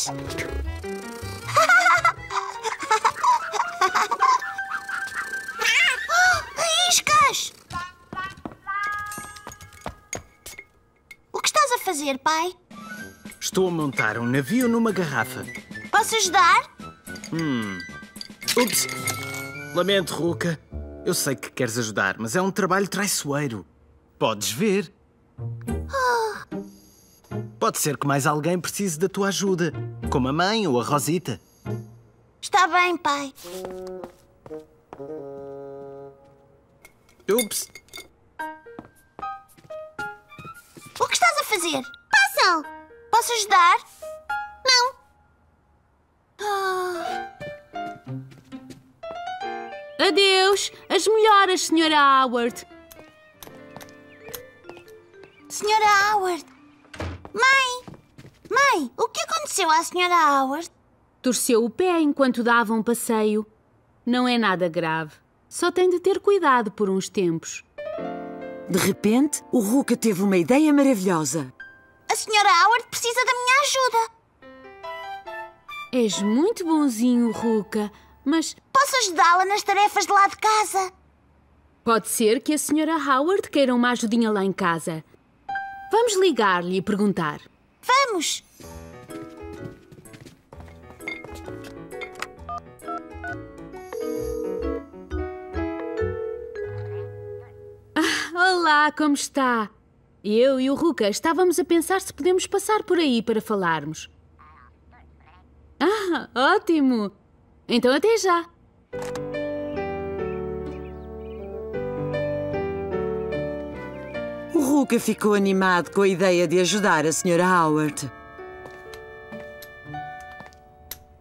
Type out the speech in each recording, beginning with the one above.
iscas! O que estás a fazer, pai? Estou a montar um navio numa garrafa. Posso ajudar? Ups! Lamento, Ruka. Eu sei que queres ajudar, mas é um trabalho traiçoeiro. Podes ver. Pode ser que mais alguém precise da tua ajuda, como a mãe ou a Rosita. Está bem, pai. Ups! O que estás a fazer? Passam! Posso ajudar? Não. Ah, Adeus! As melhoras, Sra. Howard. Senhora Howard. Mãe! Mãe, o que aconteceu à Senhora Howard? Torceu o pé enquanto dava um passeio. Não é nada grave. Só tem de ter cuidado por uns tempos. De repente, o Ruka teve uma ideia maravilhosa. A Senhora Howard precisa da minha ajuda. És muito bonzinho, Ruka, mas Posso ajudá-la nas tarefas de lá de casa? pode ser que a Sra. Howard queira uma ajudinha lá em casa. Vamos ligar-lhe e perguntar. Vamos! Olá, como está? Eu e o Ruka estávamos a pensar se podemos passar por aí para falarmos. Ah, ótimo! Então até já. Ruka ficou animado com a ideia de ajudar a Sra. Howard.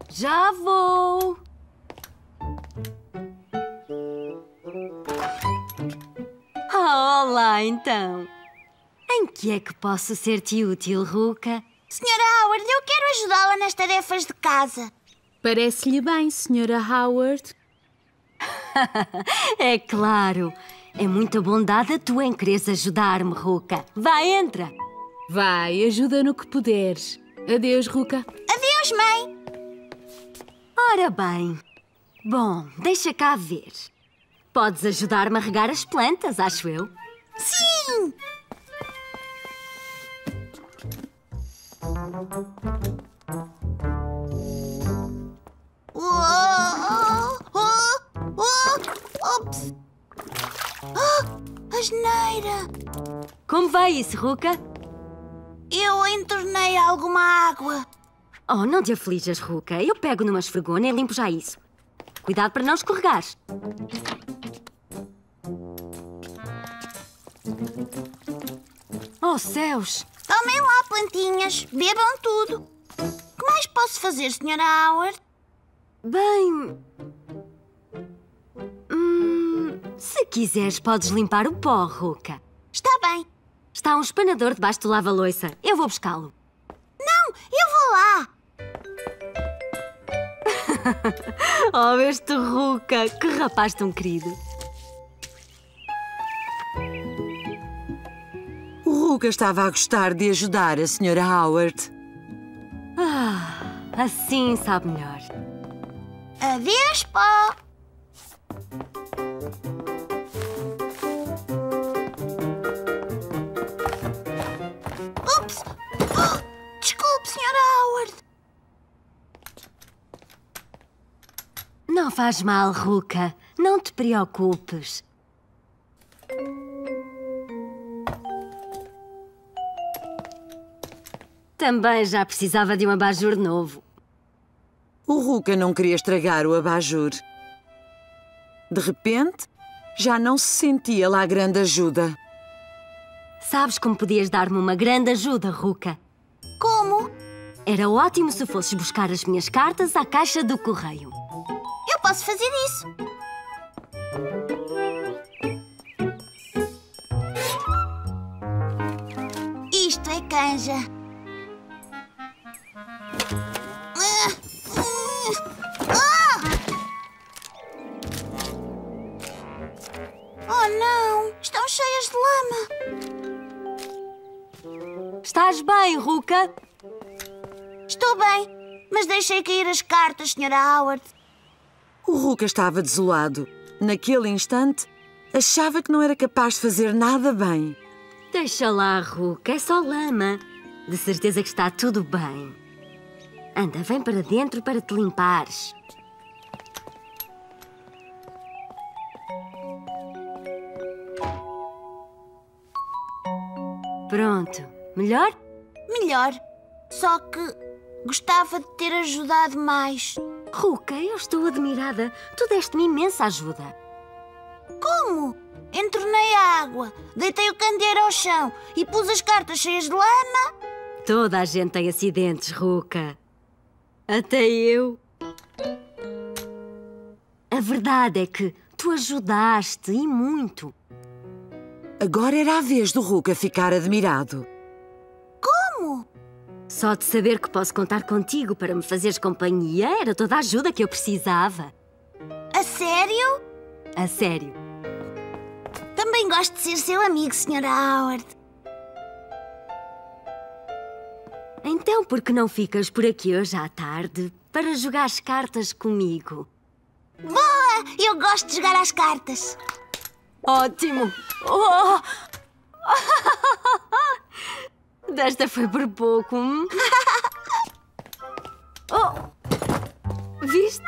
Já vou! Olá, então. Em que é que posso ser-te útil, Ruka? Senhora Howard, eu quero ajudá-la nas tarefas de casa. Parece-lhe bem, Sra. Howard. É claro. É muita bondade a tua em quereres ajudar-me, Ruka. Vai, entra. Vai, ajuda no que puderes. Adeus, Ruka. Adeus, mãe. Ora bem. Bom, deixa cá ver. Podes ajudar-me a regar as plantas, acho eu. Sim! Uou! Oh! Oh! Ops! Oh! Asneira! Como vai isso, Ruka? Eu entornei alguma água. Oh, não te aflijas, Ruka. Eu pego numa esfregona e limpo já isso. Cuidado para não escorregar. Oh, céus! Tomem lá, plantinhas. Bebam tudo. O que mais posso fazer, Senhora Howard? Bem. Se quiseres, podes limpar o pó, Ruka. Está bem. Está um espanador debaixo do lava-loiça. Eu vou buscá-lo. Não, eu vou lá. Oh, este Ruka! Que rapaz tão querido! O Ruka estava a gostar de ajudar a Sra. Howard. Ah, assim sabe melhor. Adeus, pó. Ups! Oh, desculpe, Senhora Howard. Não faz mal, Ruka. Não te preocupes. Também já precisava de um abajur novo. O Ruka não queria estragar o abajur. De repente, já não se sentia lá grande ajuda. Sabes como podias dar-me uma grande ajuda, Ruka? Como? Era ótimo se fosses buscar as minhas cartas à caixa do correio. Eu posso fazer isso. Isto é canja. Ruka? Estou bem. Mas deixei cair as cartas, Sra. Howard. O Ruka estava desolado. Naquele instante, achava que não era capaz de fazer nada bem. Deixa lá, Ruka, é só lama. De certeza que está tudo bem. Anda, vem para dentro para te limpares. Pronto. Melhor? Melhor. Só que gostava de ter ajudado mais. Ruka, eu estou admirada. Tu deste-me imensa ajuda. Como? Entornei a água, deitei o candeeiro ao chão e pus as cartas cheias de lama. Toda a gente tem acidentes, Ruka. Até eu. A verdade é que tu ajudaste e muito. Agora era a vez do Ruka ficar admirado. Só de saber que posso contar contigo para me fazeres companhia era toda a ajuda que eu precisava. A sério? A sério. Também gosto de ser seu amigo, Sra. Howard. Então, por que não ficas por aqui hoje à tarde para jogar as cartas comigo? Boa! Eu gosto de jogar às cartas. Ótimo! Oh! Desta foi por pouco. Oh! Viste?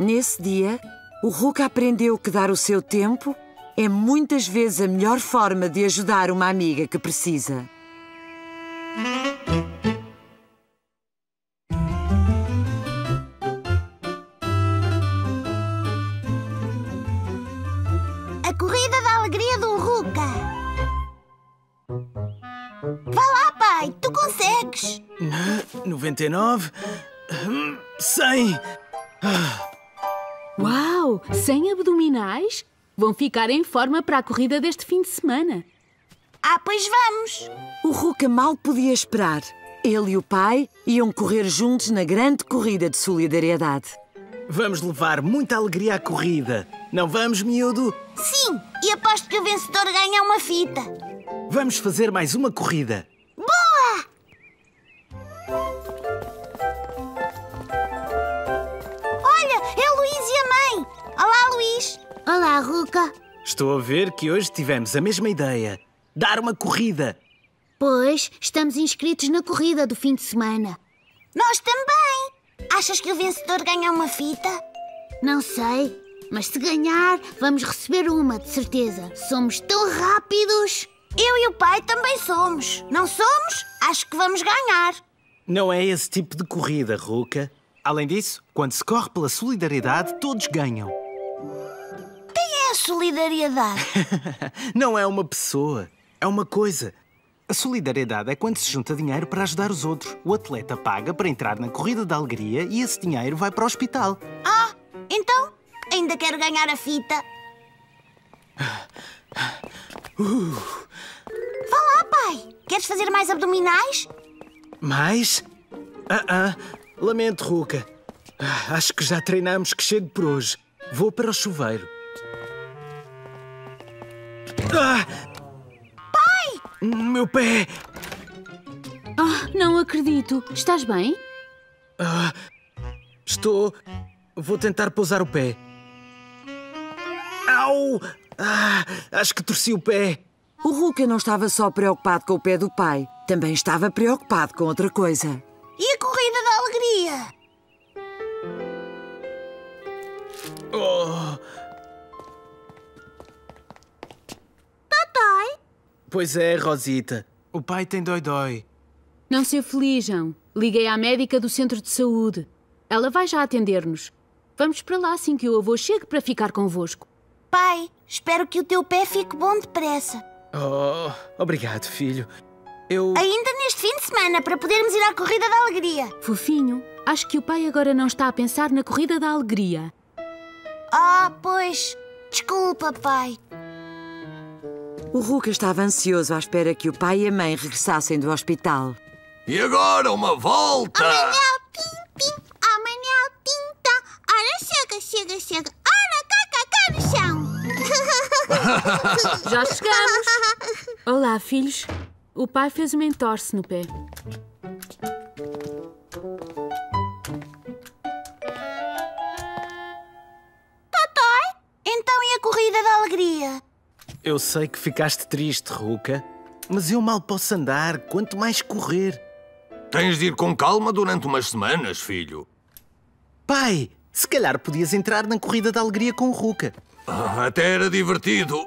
Nesse dia, o Ruka aprendeu que dar o seu tempo é muitas vezes a melhor forma de ajudar uma amiga que precisa. 99, hum, 100. Uau! 100 abdominais? Vão ficar em forma para a corrida deste fim de semana. Ah, pois vamos. O Ruka mal podia esperar. Ele e o pai iam correr juntos na grande corrida de solidariedade. Vamos levar muita alegria à corrida. Não vamos, miúdo? Sim, e aposto que o vencedor ganha uma fita. Vamos fazer mais uma corrida. Olá, Ruka. Estou a ver que hoje tivemos a mesma ideia. Dar uma corrida. Pois, estamos inscritos na corrida do fim de semana. Nós também! Achas que o vencedor ganha uma fita? Não sei, mas se ganhar, vamos receber uma, de certeza. Somos tão rápidos! Eu e o pai também somos. Não somos? Acho que vamos ganhar. Não é esse tipo de corrida, Ruka. Além disso, quando se corre pela solidariedade, todos ganham. Solidariedade. Não é uma pessoa, é uma coisa. A solidariedade é quando se junta dinheiro para ajudar os outros. O atleta paga para entrar na corrida da alegria e esse dinheiro vai para o hospital. ah, então ainda quero ganhar a fita. Vá lá, pai. Queres fazer mais abdominais? Mais? Ah, ah, lamento, Ruka. Ah, Acho que já treinamos que chego por hoje. Vou para o chuveiro. Ah! Pai! Meu pé! Ah, não acredito. Estás bem? Ah, estou. Vou tentar pousar o pé. Au! Ah, acho que torci o pé. O Ruka não estava só preocupado com o pé do pai, também estava preocupado com outra coisa. Pois é, Rosita. O pai tem dói-dói. Não se aflijam. Liguei à médica do centro de saúde. Ela vai já atender-nos. Vamos para lá assim que o avô chegue para ficar convosco. Pai, espero que o teu pé fique bom depressa. Oh, obrigado, filho. Eu. Ainda neste fim de semana, para podermos ir à corrida da alegria. Fofinho, acho que o pai agora não está a pensar na corrida da alegria. Ah, pois. Desculpa, pai. O Ruka estava ansioso à espera que o pai e a mãe regressassem do hospital. E agora uma volta! tim, tim. Amanhã tinta. Ora, chega, chega, chega. Ora, cá, cá, cá no chão. Já chegamos! Olá, filhos. O pai fez uma entorse no pé. Eu sei que ficaste triste, Ruka, mas eu mal posso andar, quanto mais correr. Tens de ir com calma durante umas semanas, filho. Pai, se calhar podias entrar na corrida da alegria com o Ruka. Ah, Até era divertido.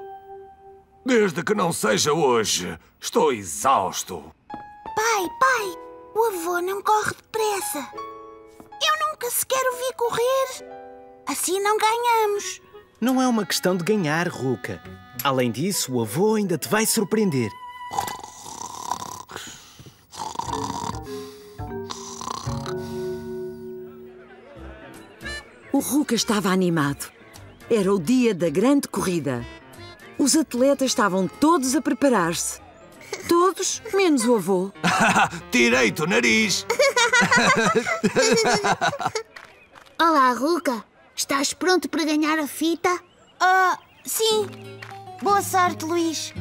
Desde que não seja hoje, estou exausto. Pai, pai, o avô não corre depressa. Eu nunca sequer o vi correr. Assim não ganhamos. Não é uma questão de ganhar, Ruka. Além disso, o avô ainda te vai surpreender. O Ruka estava animado. Era o dia da grande corrida. Os atletas estavam todos a preparar-se. Todos, menos o avô. Tirei-te o nariz. Olá, Ruka. Estás pronto para ganhar a fita? Ah, sim. Boa sorte, Luís.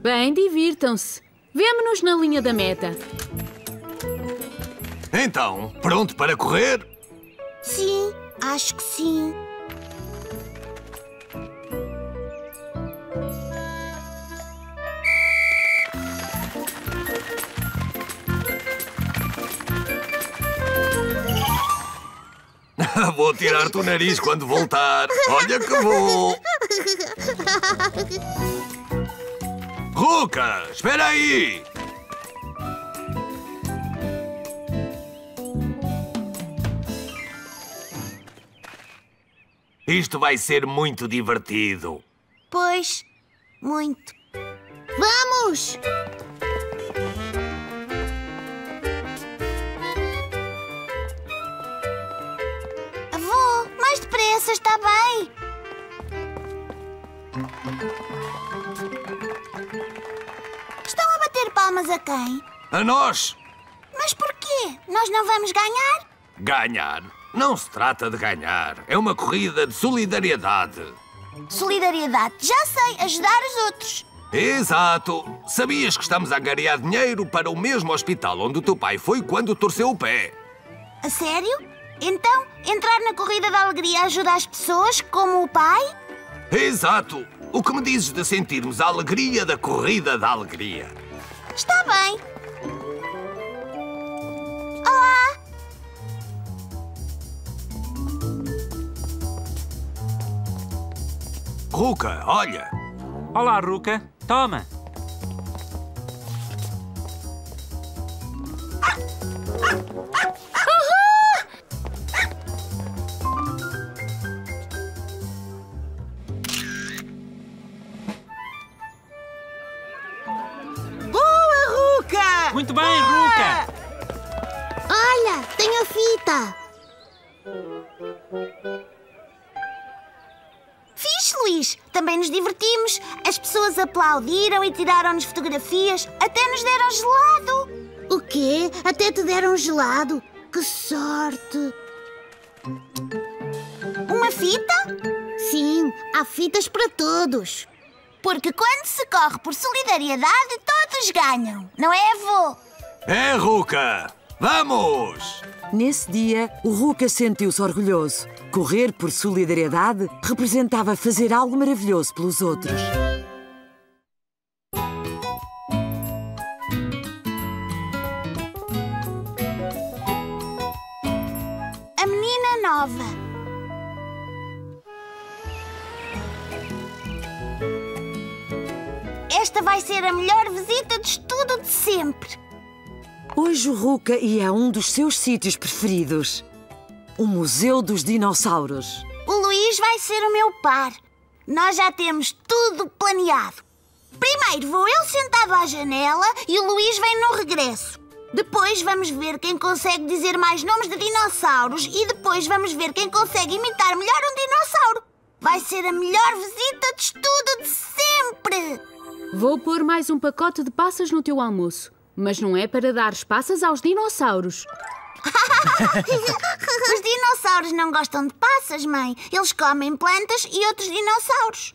Bem, divirtam-se. Vemo-nos na linha da meta. Então, pronto para correr? Sim, acho que sim. Vou tirar-te o nariz quando voltar. Olha que vou. Ruca, espera aí. Isto vai ser muito divertido. Pois, muito. Vamos! Depressa, está bem? Estão a bater palmas a quem? A nós, Mas porquê? Nós não vamos ganhar? ganhar. Não se trata de ganhar. É uma corrida de solidariedade. Solidariedade, já sei, ajudar os outros. Exato. Sabias que estamos a angariar dinheiro para o mesmo hospital onde o teu pai foi quando torceu o pé? A sério? Então, entrar na corrida da alegria ajuda as pessoas, como o pai? Exato. O que me dizes de sentirmos a alegria da corrida da alegria? Está bem. Olá! Ruca, olha. Olá, Ruca. Toma. Aplaudiram e tiraram-nos fotografias. Até nos deram gelado. O quê? Até te deram gelado? Que sorte. Uma fita? Sim, há fitas para todos. Porque quando se corre por solidariedade, todos ganham. Não é, avô? É, Ruca. Vamos! Nesse dia, o Ruka sentiu-se orgulhoso. Correr por solidariedade representava fazer algo maravilhoso pelos outros. Esta vai ser a melhor visita de estudo de sempre. Hoje o Ruka ia a um dos seus sítios preferidos. O Museu dos Dinossauros. O Luís vai ser o meu par. Nós já temos tudo planeado. Primeiro vou eu sentado à janela e o Luís vem no regresso. Depois vamos ver quem consegue dizer mais nomes de dinossauros e depois vamos ver quem consegue imitar melhor um dinossauro. Vai ser a melhor visita de estudo de sempre. Vou pôr mais um pacote de passas no teu almoço. Mas não é para dar passas aos dinossauros. Os dinossauros não gostam de passas, mãe. Eles comem plantas e outros dinossauros.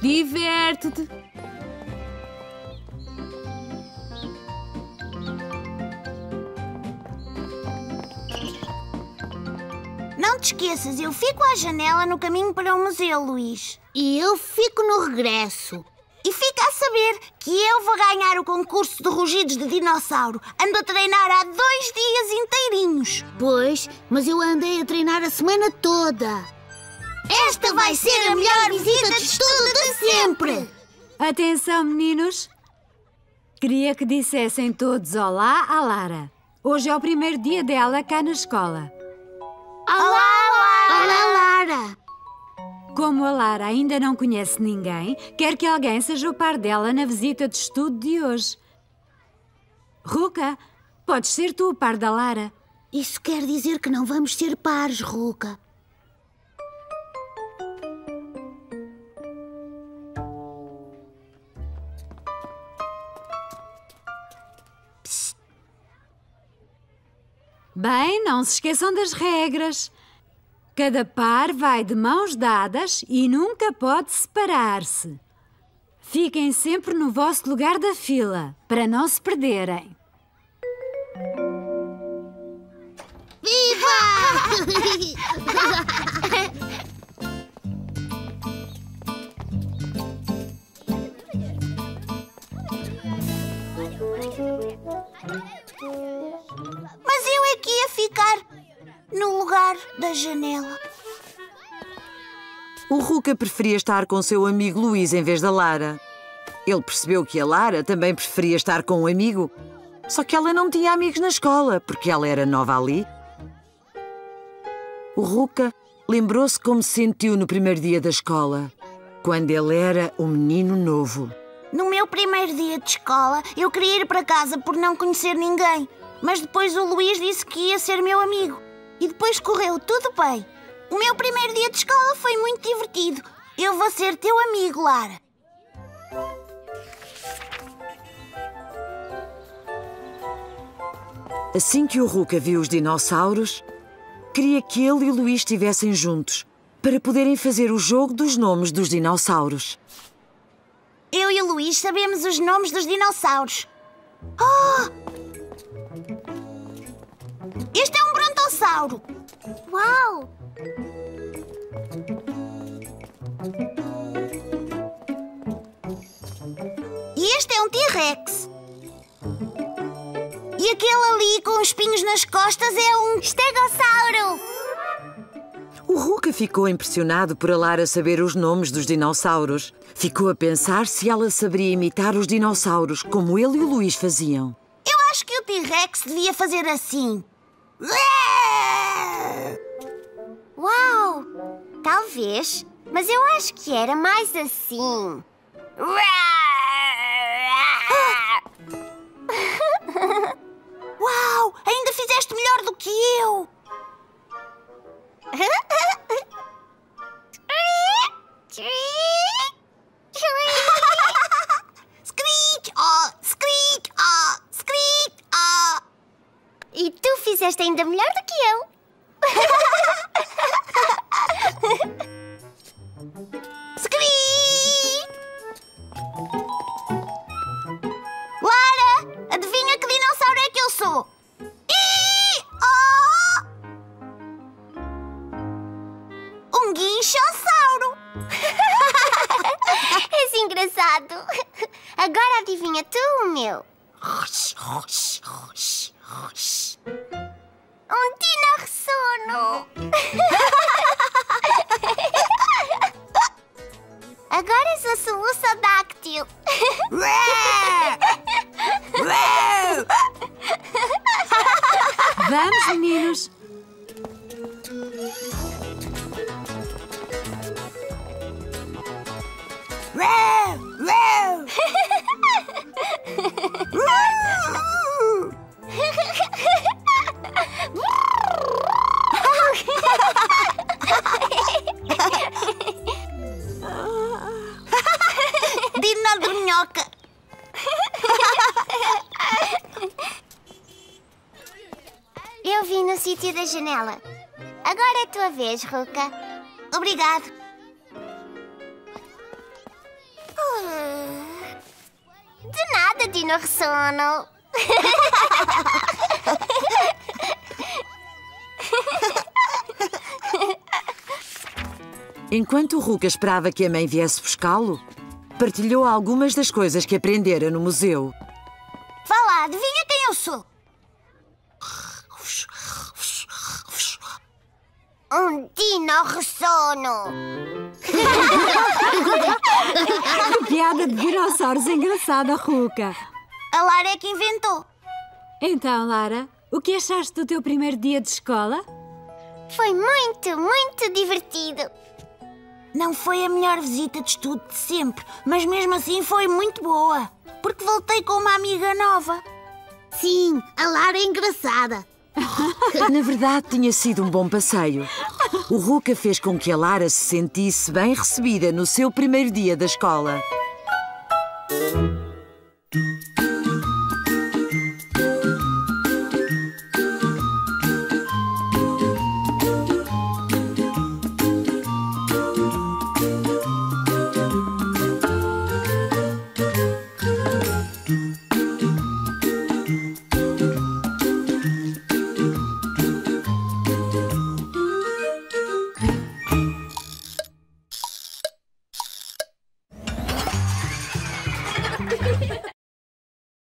Diverte-te. Te esqueças, eu fico à janela no caminho para o museu, Luís. E eu fico no regresso. E fica a saber que eu vou ganhar o concurso de rugidos de dinossauro. Ando a treinar há dois dias inteirinhos. Pois, mas eu andei a treinar a semana toda. Esta vai ser a melhor visita de estudo de sempre. Atenção, meninos! Queria que dissessem todos olá à Lara. Hoje é o primeiro dia dela cá na escola. Olá! Como a Lara ainda não conhece ninguém, quer que alguém seja o par dela na visita de estudo de hoje. Ruca, podes ser tu o par da Lara. Isso quer dizer que não vamos ser pares, Ruca. Bem, não se esqueçam das regras. Cada par vai de mãos dadas e nunca pode separar-se. Fiquem sempre no vosso lugar da fila, para não se perderem. Mas eu é que ia ficar no lugar da janela. O Ruca preferia estar com seu amigo Luís em vez da Lara. Ele percebeu que a Lara também preferia estar com um amigo. Só que ela não tinha amigos na escola, porque ela era nova ali. O Ruca lembrou-se como se sentiu no primeiro dia da escola, quando ele era um menino novo. No meu primeiro dia de escola, eu queria ir para casa por não conhecer ninguém. Mas depois o Luís disse que ia ser meu amigo. E depois correu tudo bem. O meu primeiro dia de escola foi muito divertido. Eu vou ser teu amigo, Lara. Assim que o Ruca viu os dinossauros, queria que ele e o Luís estivessem juntos para poderem fazer o jogo dos nomes dos dinossauros. Eu e o Luís sabemos os nomes dos dinossauros. Oh! Este é um brontossauro. Uau! E este é um T-Rex. E aquele ali com os espinhos nas costas é um estegossauro. O Ruca ficou impressionado por a Lara saber os nomes dos dinossauros. Ficou a pensar se ela saberia imitar os dinossauros, como ele e o Luís faziam. Eu acho que o T-Rex devia fazer assim. Uau! Talvez, mas eu acho que era mais assim. Uau! Ainda fizeste melhor do que eu! fizeste ainda melhor do que eu. Screech! Lara! Adivinha que dinossauro é que eu sou? Ih! Oh! Um guinchossauro! És engraçado. Agora adivinha tu o meu. Agora é a tua vez, Ruka. Obrigado. Uh, De nada, Dino Ressono. Enquanto o Ruka esperava que a mãe viesse buscá-lo, partilhou algumas das coisas que aprendera no museu. Vá lá, adivinha quem eu sou? Dino Ressono. Que piada de dinossauros engraçada, Ruka. A Lara é que inventou. Então, Lara, o que achaste do teu primeiro dia de escola? Foi muito, muito divertido. Não foi a melhor visita de estudo de sempre, mas mesmo assim foi muito boa. Porque voltei com uma amiga nova. Sim, a Lara é engraçada. Na verdade, tinha sido um bom passeio. O Ruka fez com que a Lara se sentisse bem recebida no seu primeiro dia da escola.